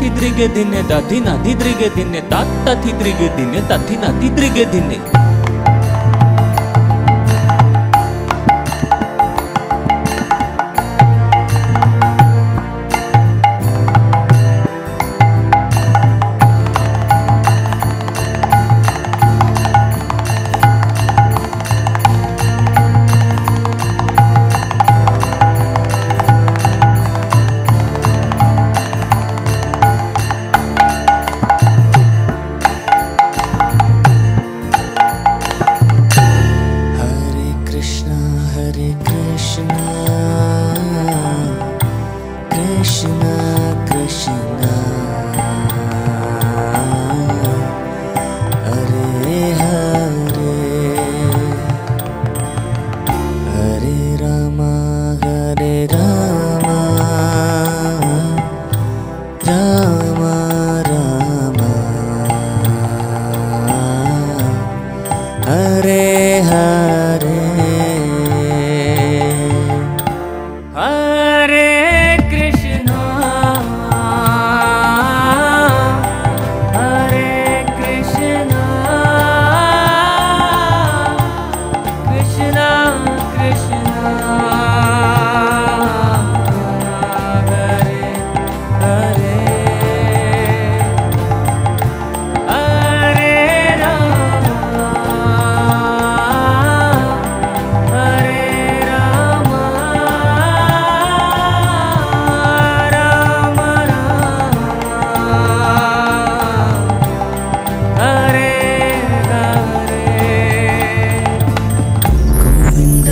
திதிரிக தின்னே ததி நதி திரிக தின்னே தத்த திதிரிக தின்னே தத்தி நதி திரிக தின்னே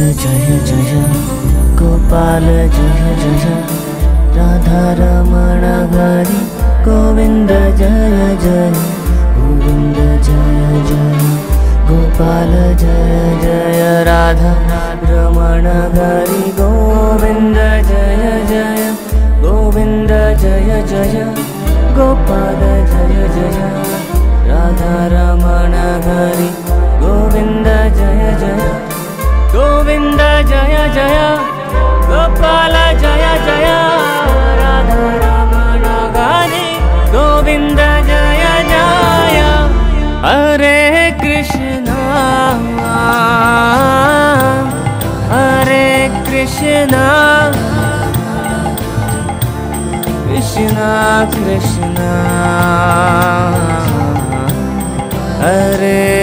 जय जय गोपाल जय जय राधारमण हरि गोविन्द जय जय गोविन्द जय जय गोपाल जय जय राधा रमण हरि गोविन्द जय जय गोविन्द जय जय गोपाल जय जय राधा रमण हरि गोविन्द जय जय। गोपाल, जय जय। राधा रमण हरि गोविन्द जय जय। हरे कृष्ण। हरे कृष्ण। कृष्ण कृष्ण। हरे